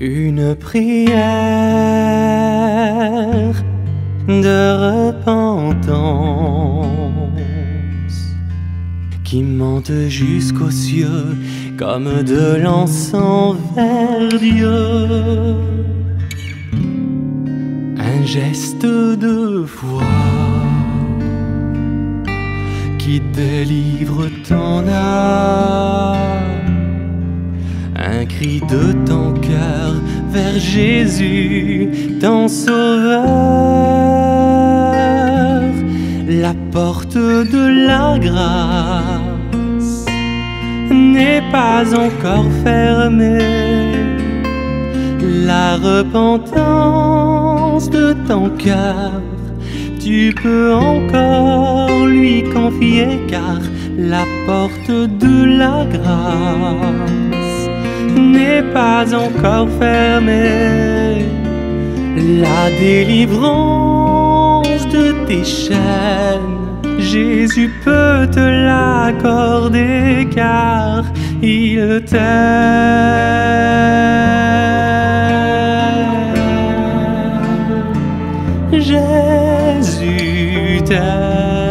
Une prière de repentance qui monte jusqu'aux cieux comme de l'encens vers Dieu. Un geste de foi qui délivre ton âme. Cri de ton cœur vers Jésus, ton sauveur. La porte de la grâce n'est pas encore fermée. La repentance de ton cœur tu peux encore lui confier car la porte de la grâce n'est pas encore fermée. La délivrance de tes chaînes, Jésus peut te l'accorder car il t'aime. Jésus t'aime.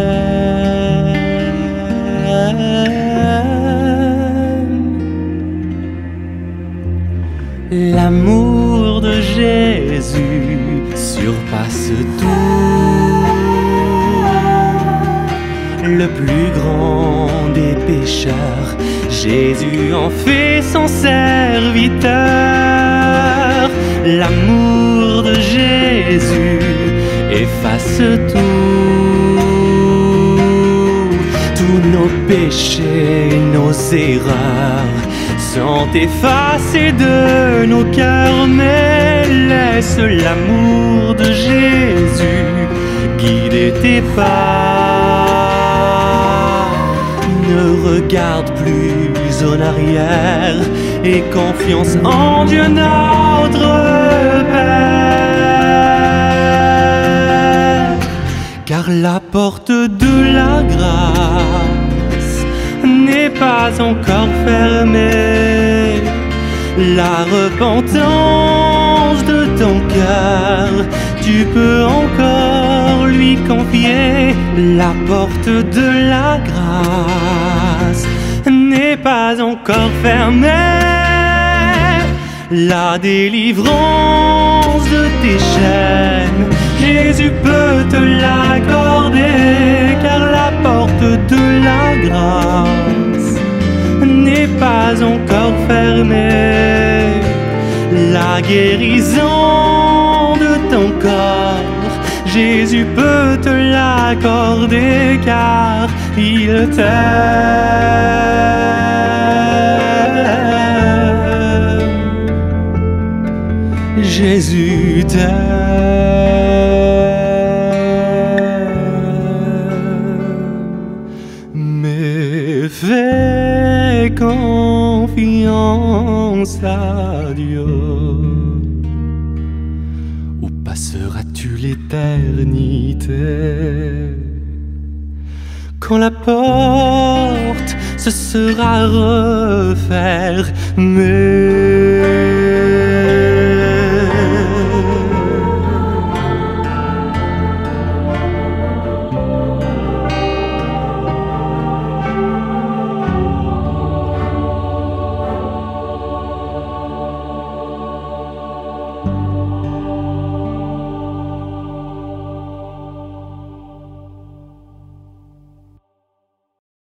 L'amour de Jésus surpasse tout. Le plus grand des pécheurs, Jésus en fait son serviteur. L'amour de Jésus efface tout. Tous nos péchés, nos erreurs sont effacés de nos cœurs, mais laisse l'amour de Jésus guider tes pas. Ne regarde plus en arrière et confiance en Dieu notre Père. Car la porte de la grâce n'est pas encore fermée. La repentance de ton cœur, tu peux encore lui confier. La porte de la grâce n'est pas encore fermée. La délivrance de tes chaînes, Jésus peut te l'accorder, car la La guérison de ton corps, Jésus peut te l'accorder, car il t'aime. Confiance à Dieu. Où passeras-tu l'éternité? Quand la porte se sera refermée